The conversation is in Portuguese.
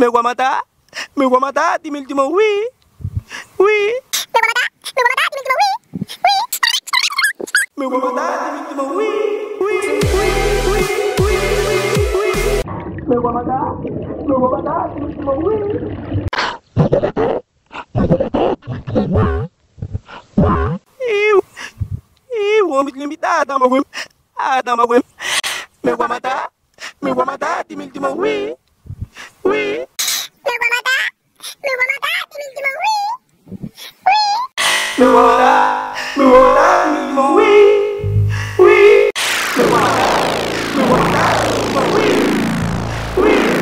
Meu vou matar. Meu matar. Timil timão. Ui. Ui. Meu vou matar. Timil timão. Ui. Ui. Ui. Ui. Ui. Ui. Meu vou matar. Meu vou matar. Timil timão. Ui. Iu. Iu. Homem limitado. Ama wem. Ada wem. Meu vou matar. Meu vou matar. Timil timão. Ui. Ui. Meu vou matar! Meu vou matar! Timão! Ui! Ui! Meu vou matar.